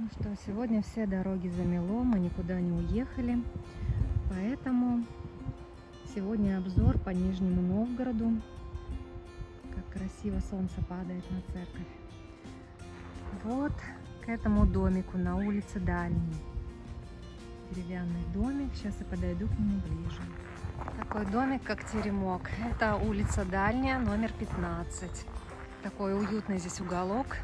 Ну что, сегодня все дороги замело, мы никуда не уехали, поэтому сегодня обзор по Нижнему Новгороду, как красиво солнце падает на церковь. Вот к этому домику на улице Дальней. Деревянный домик, сейчас я подойду к нему ближе. Такой домик, как теремок. Это улица Дальняя, номер 15. Такой уютный здесь уголок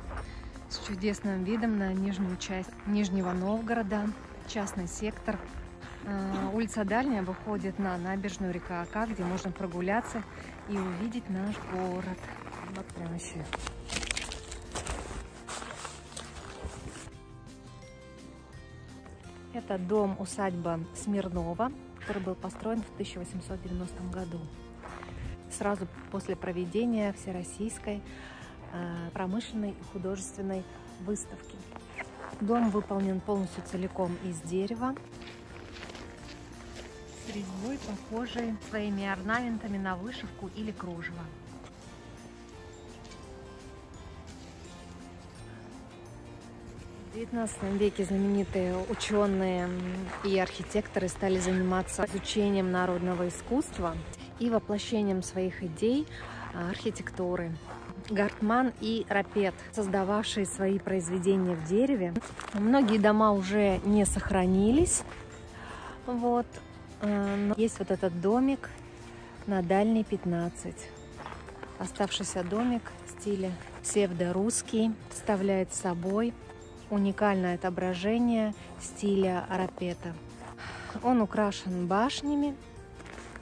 чудесным видом на нижнюю часть Нижнего Новгорода, частный сектор. А, улица Дальняя выходит на набережную река Ака, где можно прогуляться и увидеть наш город. Вот прямо еще. Это дом-усадьба Смирнова, который был построен в 1890 году. Сразу после проведения Всероссийской промышленной и художественной выставки. Дом выполнен полностью целиком из дерева с резьбой, похожей своими орнаментами на вышивку или кружево. В XIX веке знаменитые ученые и архитекторы стали заниматься изучением народного искусства и воплощением своих идей э, архитектуры. Гартман и Рапет, создававшие свои произведения в дереве. Многие дома уже не сохранились. Вот. Э, есть вот этот домик на дальней 15. Оставшийся домик в стиле псевдорусский представляет собой уникальное отображение стиля Рапета. Он украшен башнями,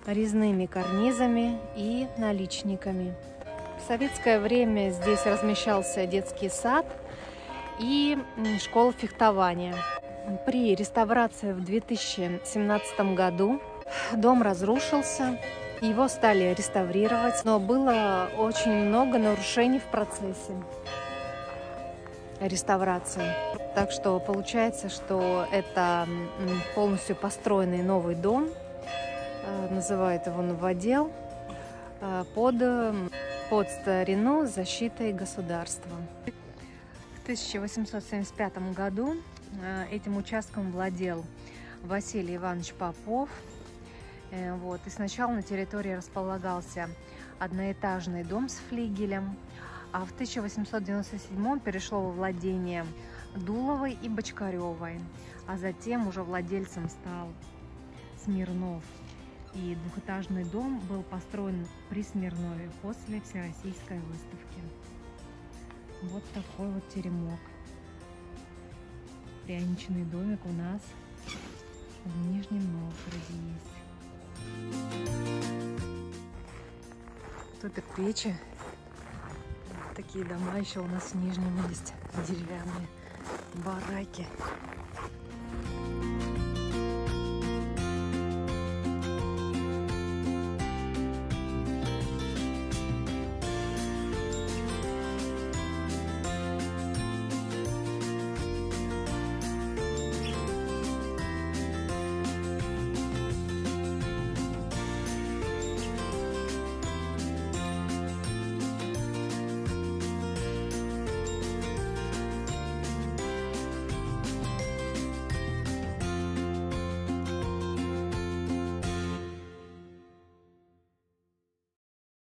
резными карнизами и наличниками. В советское время здесь размещался детский сад и школа фехтования. При реставрации в 2017 году дом разрушился, его стали реставрировать, но было очень много нарушений в процессе реставрации. Так что получается, что это полностью построенный новый дом, э, называют его новодел, э, под под старину защитой государства. В 1875 году э, этим участком владел Василий Иванович Попов. Э, вот. И сначала на территории располагался одноэтажный дом с флигелем, а в 1897 перешло во владение Дуловой и Бочкаревой, а затем уже владельцем стал Смирнов. И двухэтажный дом был построен при Смирнове после Всероссийской выставки. Вот такой вот теремок. Пряничный домик у нас в Нижнем Новгороде есть. Тут и печи. Такие дома еще у нас в Нижнем есть. Деревянные бараки.